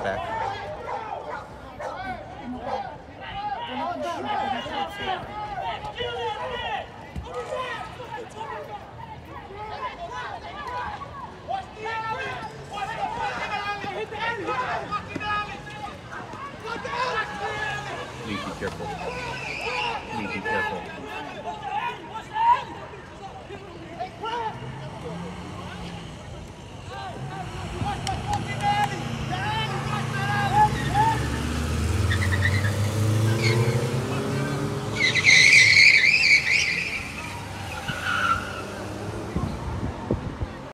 back. Please be careful. Please be careful.